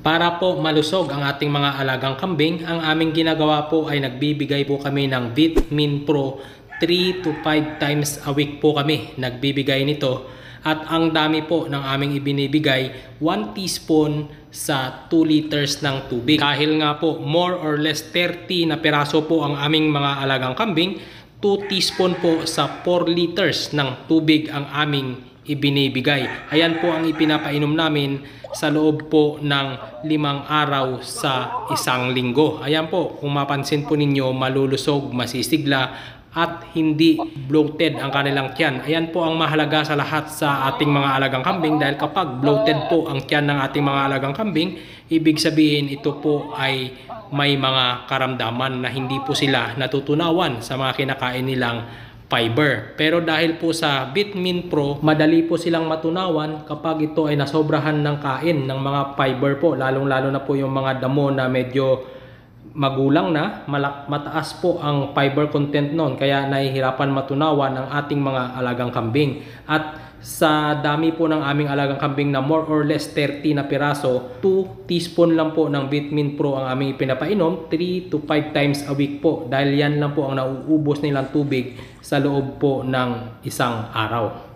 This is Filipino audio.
Para po malusog ang ating mga alagang kambing, ang aming ginagawa po ay nagbibigay po kami ng Vitamin Pro 3 to 5 times a week po kami nagbibigay nito. At ang dami po ng aming ibinibigay, 1 teaspoon sa 2 liters ng tubig. Dahil nga po more or less 30 na piraso po ang aming mga alagang kambing, 2 teaspoon po sa 4 liters ng tubig ang aming ibinibigay. Ayan po ang ipinapainom namin sa loob po ng limang araw sa isang linggo. Ayan po, kung mapansin po ninyo, malulusog, masisigla, at hindi bloated ang kanilang tiyan. Ayan po ang mahalaga sa lahat sa ating mga alagang kambing dahil kapag bloated po ang tiyan ng ating mga alagang kambing, ibig sabihin ito po ay may mga karamdaman na hindi po sila natutunawan sa mga kinakain nilang fiber. Pero dahil po sa Vitamin Pro, madali po silang matunawan kapag ito ay nasobrahan ng kain ng mga fiber po, lalong-lalo na po yung mga damo na medyo magulang na, mataas po ang fiber content noon kaya nahihirapan matunawan ang ating mga alagang kambing. At sa dami po ng aming alagang kambing na more or less 30 na piraso, 2 teaspoon lang po ng Vitamin Pro ang aming pinapainom, 3 to 5 times a week po dahil yan lang po ang nauubos nilang tubig sa loob po ng isang araw.